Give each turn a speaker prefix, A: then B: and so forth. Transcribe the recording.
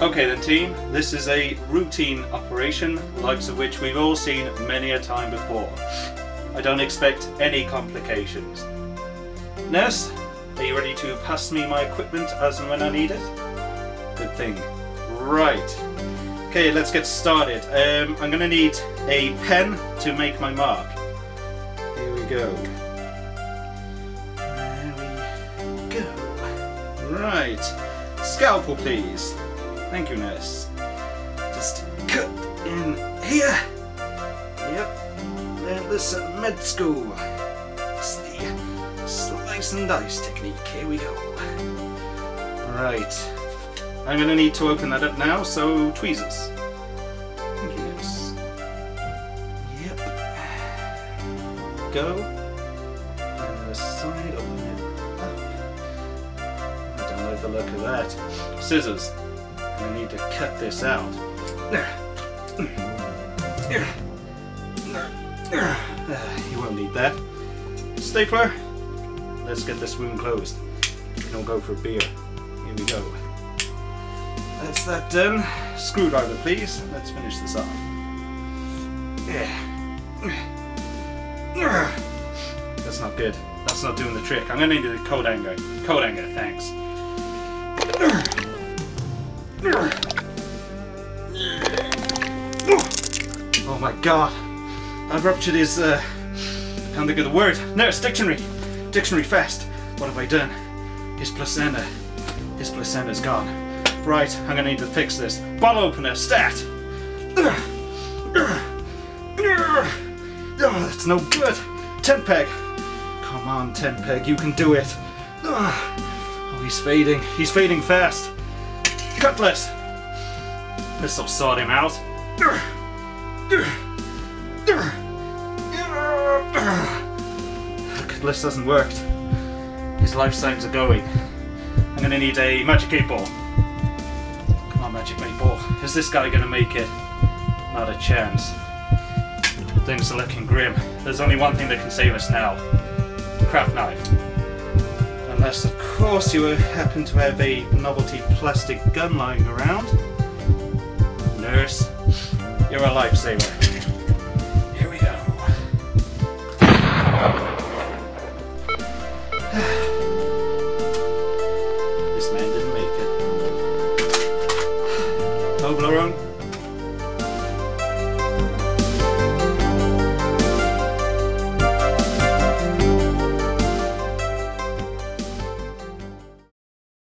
A: Okay then team, this is a routine operation, likes of which we've all seen many a time before. I don't expect any complications. Nurse, are you ready to pass me my equipment as and when I need it? Good thing. Right. Okay, let's get started. Um, I'm going to need a pen to make my mark. Here we go. There we go. Right. Scalpel, please. Thank you, nurse. Just cut in here. Yep. Learned this at med school. It's the slice and dice technique. Here we go. Right. I'm going to need to open that up now, so tweezers. Thank you, nurse. Yep. Go. Side, open it up. I don't like the look of that. Scissors. I need to cut this out. You won't need that. Stapler. Let's get this wound closed. And we'll go for a beer. Here we go. That's that done. Screwdriver, please. Let's finish this off. Yeah. That's not good. That's not doing the trick. I'm gonna need a cold anger. Cold anger, thanks. Oh my god. I've ruptured his, uh, I can't think of the word. Nurse, dictionary. Dictionary fast. What have I done? His placenta. His placenta's gone. Right, I'm gonna need to fix this. Bottle opener, stat! Oh, that's no good. Tent peg. Come on, tent peg, you can do it. Oh, he's fading. He's fading fast. Cutlass. This'll sort him out. Cutlass hasn't worked. His life signs are going. I'm gonna need a magic eight ball. Come on, magic eight ball. Is this guy gonna make it? Not a chance. Things are looking grim. There's only one thing that can save us now. Craft knife. Unless, of course, you happen to have a novelty plastic gun lying around. Nurse, you're a lifesaver. Here we go. this man didn't make it. Toblerone?